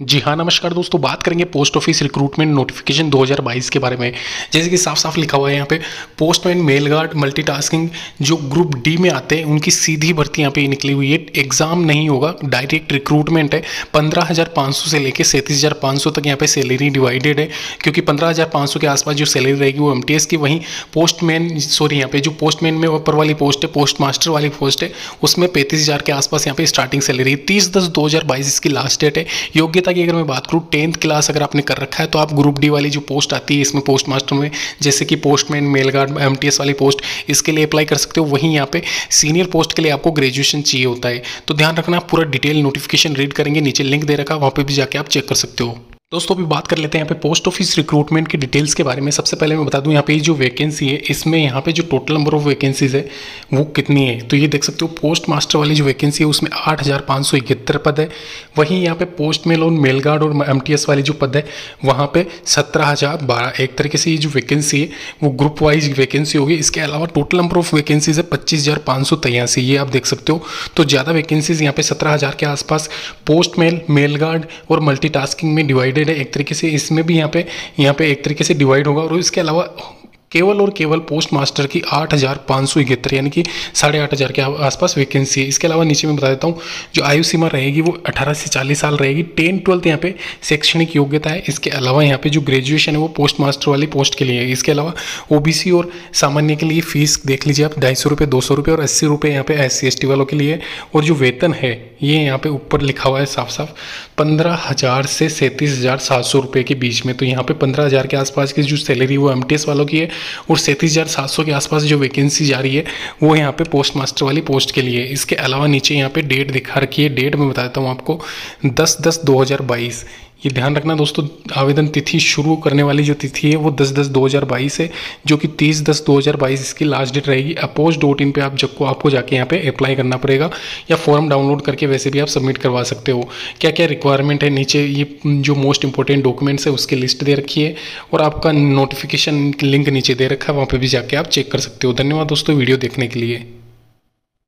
जी हाँ नमस्कार दोस्तों, बात करेंगे पोस्ट ऑफ़िस रिक्रूटमेंट नोटिफिकेशन 2022 के बारे में। जैसे कि साफ़ साफ़ लिखा हुआ है यहाँ पे पोस्टमैन मेल गार्ड मल्टीटास्किंग जो ग्रुप डी में आते हैं, उनकी सीधी भर्ती यहाँ पे निकली हुई है। एग्ज़ाम नहीं होगा डायरेक्ट रिक्रूटमेंट है। पंद्रह हज़ार पाँच सौ से लेकर सैंतीस तक यहाँ पे सैलरी डिवाइडेड है, क्योंकि पंद्रह हज़ार पाँच सौ के आसपास जो सैलरी रहेगी वो एमटीएस की, वहीं पोस्टमैन सॉरी यहाँ पे जो पोस्टमैन में ऊपर वाली पोस्ट है पोस्ट मास्टर वाली पोस्ट है, उसमें पैंतीस के आसपास यहाँ पे स्टार्टिंग सैलरी तीस दस दो इसकी लास्ट डेट है। योग्यता योग्यता की अगर मैं बात करूँ, टेंथ क्लास अगर आपने कर रखा है तो आप ग्रुप डी वाली जो पोस्ट आती है, इसमें पोस्ट मास्टर में, जैसे कि पोस्टमैन मेल गार्ड एम वाली पोस्ट, इसके लिए अप्लाई कर सकते हो। वहीं यहाँ पे सीनियर पोस्ट के लिए आपको ग्रेजुएशन चाहिए होता है। तो ध्यान रखना पूरा डिटेल नोटिफिकेशन रीड करेंगे, नीचे लिंक दे रखा वहाँ पर भी जाके आप चेक कर सकते हो। दोस्तों, अभी बात कर लेते हैं यहाँ पे पोस्ट ऑफ़िस रिक्रूटमेंट की डिटेल्स के बारे में। सबसे पहले मैं बता दूँ, यहाँ पे जो वैकेंसी है, इसमें यहाँ पे जो टोटल नंबर ऑफ़ वैकेंसीज है, वो कितनी है? तो ये देख सकते हो पोस्ट मास्टर वाली जो वैकेंसी है, उसमें आठ हज़ार पाँच सौ इकहत्तर पद है। वहीं यहाँ पे पोस्ट मेल और मेल गार्ड और एम वाली जो पद है, वहाँ पर सत्रह हज़ार बारह एक तरीके से ये जो वैकेंसी है, वो ग्रुप वाइज वैकेंसी होगी। इसके अलावा टोटल नंबर ऑफ़ वैकेंसीज है पच्चीस हज़ार पाँच सौ तिरासी ये आप देख सकते हो। तो ज़्यादा वैकेंसीज यहाँ पे सत्रह हज़ार के आसपास पोस्ट मेल मेल गार्ड और मल्टी में डिवाइडेड है, एक तरीके से इसमें भी यहाँ पे यहाँ पे एक तरीके से डिवाइड होगा और इसके अलावा केवल और केवल पोस्ट मास्टर की आठ हज़ार पाँच सौ इकहत्तर, यानी कि साढ़े आठ हज़ार के आसपास वैकेंसी है। इसके अलावा नीचे मैं बता देता हूँ, जो आयु सीमा रहेगी वो अठारह से चालीस साल रहेगी। टेन, ट्वेल्थ यहाँ पे शैक्षणिक योग्यता है। इसके अलावा यहाँ पे जो ग्रेजुएशन है वो पोस्ट मास्टर वाली पोस्ट के लिए है। इसके अलावा ओबीसी और सामान्य के लिए फ़ीस देख लीजिए आप, ढाई सौ रुपये, दो सौ रुपये और अस्सी रुपये यहाँ पे एस सी वालों के लिए और जो वेतन है, ये यहाँ पे ऊपर लिखा हुआ है साफ़ साफ़ पंद्रह हज़ार से सैंतीस हज़ार सात सौ रुपये के बीच में। तो यहाँ पे पंद्रह हज़ार के आसपास की जो सैलरी वो एमटीएस वालों की है। और सैंतीस हज़ार सात सौ के आसपास जो वैकेंसी जा रही है, वो यहाँ पे पोस्ट मास्टर वाली पोस्ट के लिए इसके अलावा नीचे यहाँ पे डेट दिखा रखी है। डेट मैं बता देता हूँ आपको, दस दस दो हज़ार बाईस। ये ध्यान रखना दोस्तों, आवेदन तिथि शुरू करने वाली जो तिथि है, वो 10 दस 2022 है, जो कि 30 दस 2022 इसकी लास्ट डेट रहेगी। अपोज डॉट इन पर आप जब को, आपको जाके यहाँ पे अप्लाई करना पड़ेगा। या फॉर्म डाउनलोड करके वैसे भी आप सबमिट करवा सकते हो। क्या क्या रिक्वायरमेंट है, नीचे ये जो मोस्ट इंपॉर्टेंट डॉक्यूमेंट्स है, उसकी लिस्ट दे रखी है, और आपका नोटिफिकेशन लिंक नीचे दे रखा है, वहाँ पर भी जाके आप चेक कर सकते हो। धन्यवाद दोस्तों, वीडियो देखने के लिए।